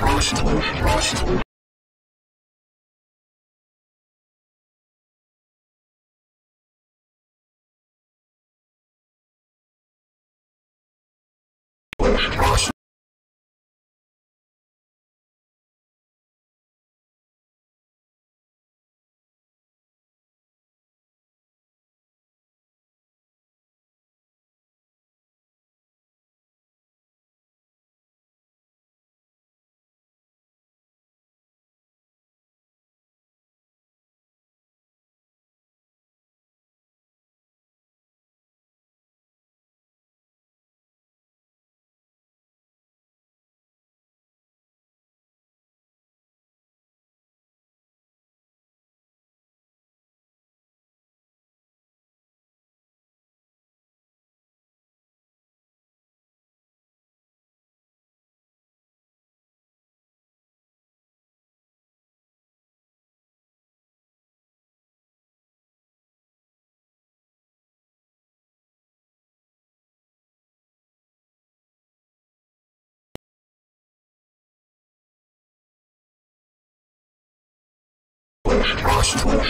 Rust. Rust. Rush.